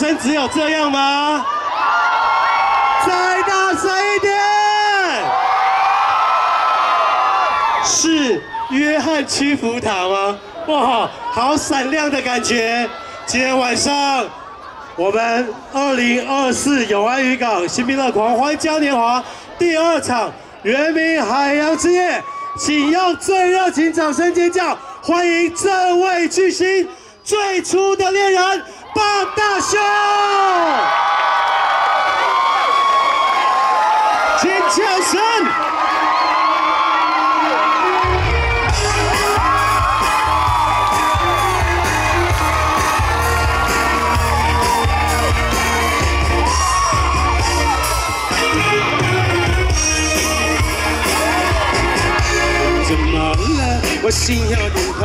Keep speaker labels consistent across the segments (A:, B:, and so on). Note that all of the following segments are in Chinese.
A: 真只有这样吗？再大声一点！是约翰屈服塔吗？哇，好闪亮的感觉！今天晚上我们二零二四永安渔港新兵乐狂欢嘉年华第二场原名海洋之夜，请用最热情掌声尖叫欢迎这位巨星最初的恋人棒大兄！尖叫声！怎么了？我心有点痛。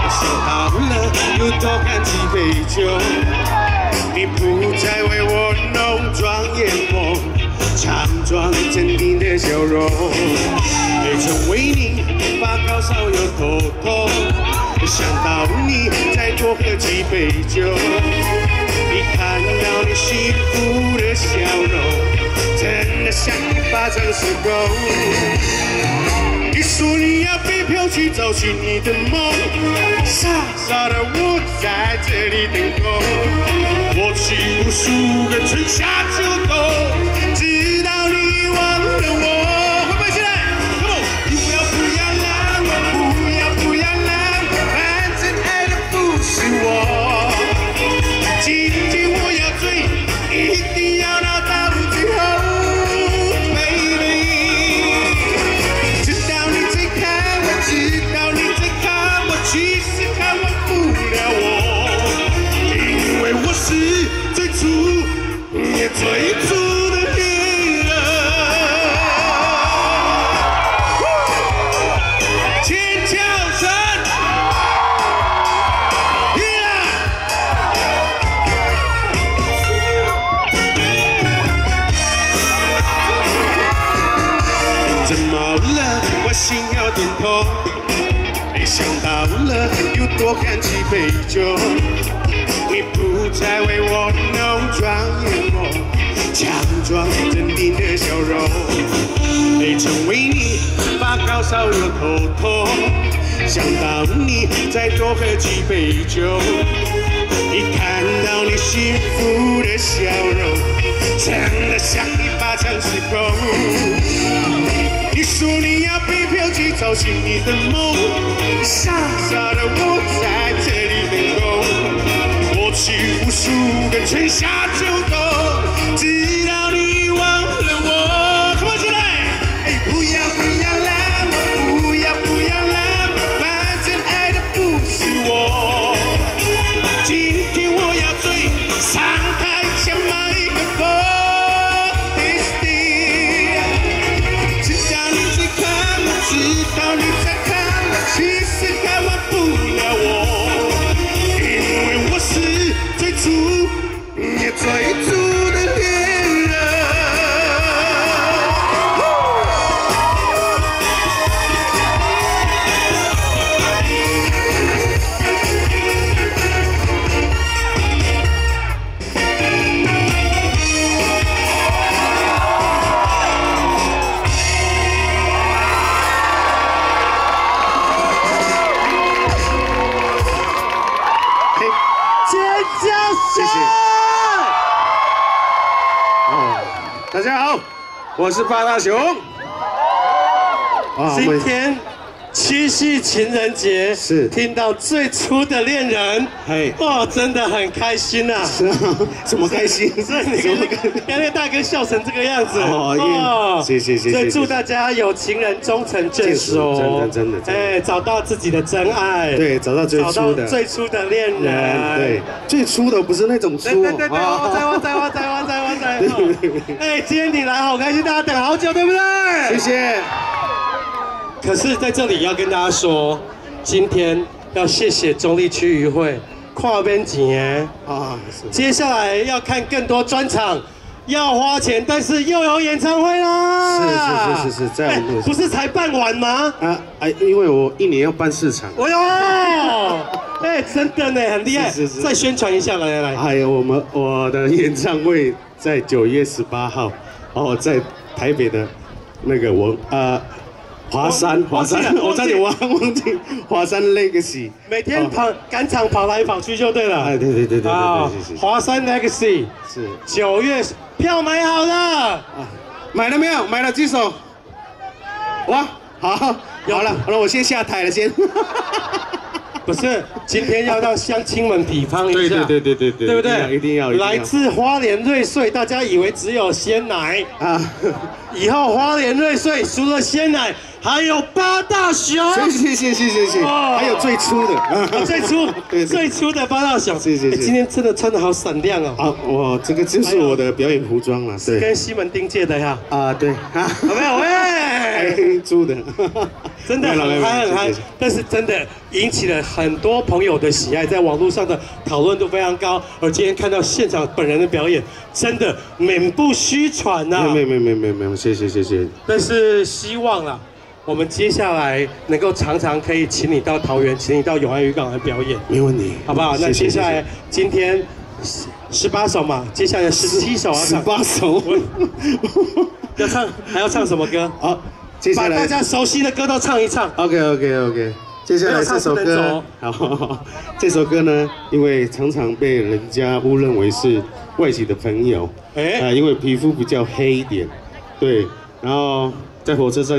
A: 我想到了，又多你不再为我浓妆艳抹，强装镇定的笑容。也曾为你发高烧又头痛。想到你，再多喝几杯酒。你看到你幸福的笑容，真的像一把长石头。你说你要飞飘去找寻你的梦，傻傻的我在这里等候。我去无数个春夏秋冬，没想到了，又多看几杯酒。你不再为我浓妆艳抹，强装镇定的笑容。没曾为你发高烧又头痛。想到你，再多喝几杯酒。一看到你幸福的笑容，真的像一把长石头。你说你要北漂去找寻你的梦，傻傻的我在这里等候。我去无数个春夏秋冬，是
B: 大家好，我是八大熊。啊
A: 今天七夕情人节
B: 是。
A: 听到最初的恋人，
B: 嘿。
A: 哇，真的很开心呐、
B: 是啊，怎么开心？
A: 所以你看那个大哥笑成这个样子。
B: 哦耶。谢谢谢谢
A: 所以祝大家有情人终成眷属，
B: 真的真的真的
A: 哎，找到自己的真爱，
B: 对，找到最初的，
A: 最初的恋人，
B: 嗯，对，最初的不是那种初，
A: 对对对对，我在我。哎，今天你来好开心，大家等好久，对不对？
B: 谢谢。
A: 可是在这里要跟大家说，今天要谢谢中立区渔会跨边节，
B: 啊，
A: 接下来要看更多专场。要花钱，但是又有演唱会啦！
B: 是是是是是在
A: 哎
B: 我们
A: 不是才办完吗？
B: 啊，哎，因为我一年要办四场，
A: 哎呦，
C: 哎，真的呢，很厉害。
A: 是是是
C: 再宣传一下，来来来。
A: 还有我们我的演唱会在九月十八号，哦，在台北的那个我呃华山华山，我差点忘忘记华山 Legacy，
C: 每天跑赶场跑来跑去就对了。
A: 哎，对对对对
C: 啊
A: 对
C: 华山 Legacy
A: 是
C: 九月票买好了。
A: 啊，买了没有？买了举手。哇，好，好了，好了，我先下台了，先。
C: 不是，今天要让乡亲们比方一下，
A: 对对对对对，
C: 对不对？
A: 一定要。
C: 来自花莲瑞穗，大家以为只有鲜奶，
A: 啊，
C: 以后花莲瑞穗除了鲜奶，还有八大熊。
A: 谢谢谢谢谢谢，
C: 哦。
A: 还有最初的，
C: 啊最初
A: 对对。
C: 最初的八大熊，
A: 是是是
C: 哎今天真的穿的好闪亮哦，
A: 啊，我这个就是我的表演服装了，是，
C: 跟西门町借的呀，
A: 啊对，啊，
C: 有没有？喂，
A: 租的，
C: 真的很
A: 没有了没有了
C: 嗨很嗨但是真的引起了很多朋友的喜爱，在网络上的讨论度非常高。而今天看到现场本人的表演，真的名不虚传呐、
A: 没有没有没没没有，谢谢谢谢，
C: 但是希望啦，我们接下来能够常常可以请你到桃园，请你到永安渔港来表演，
A: 没问题，
C: 好不好？那接下来今天十十八首嘛，接下来十七首啊
A: 十，八首，
C: 要唱还要唱什么歌？
A: 好，接下来
C: 把大家熟悉的歌都唱一唱。
A: OK OK OK，接下来这首歌，好，这首歌呢，因为常常被人家误认为是外籍的朋友，
C: 哎
A: 啊，因为皮肤比较黑一点，对，然后在火车上。